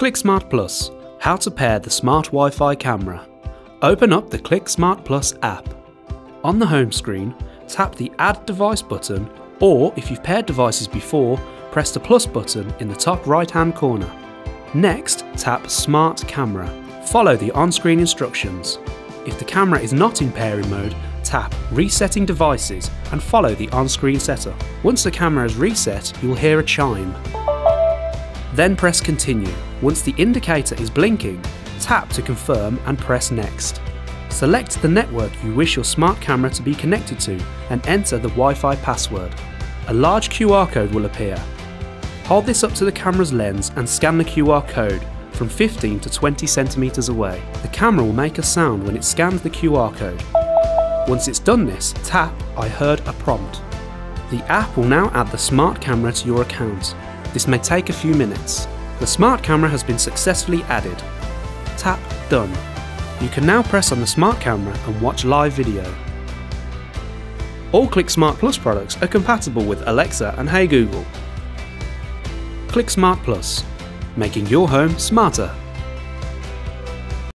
Click Smart Plus How to pair the smart Wi Fi camera. Open up the Click Smart Plus app. On the home screen, tap the Add Device button, or if you've paired devices before, press the plus button in the top right hand corner. Next, tap Smart Camera. Follow the on screen instructions. If the camera is not in pairing mode, tap Resetting Devices and follow the on screen setup. Once the camera is reset, you will hear a chime. Then press Continue. Once the indicator is blinking, tap to confirm and press Next. Select the network you wish your smart camera to be connected to and enter the Wi-Fi password. A large QR code will appear. Hold this up to the camera's lens and scan the QR code from 15 to 20 centimeters away. The camera will make a sound when it scans the QR code. Once it's done this, tap I heard a prompt. The app will now add the smart camera to your account. This may take a few minutes. The smart camera has been successfully added. Tap Done. You can now press on the smart camera and watch live video. All Click Smart Plus products are compatible with Alexa and Hey Google. Click Smart Plus, making your home smarter.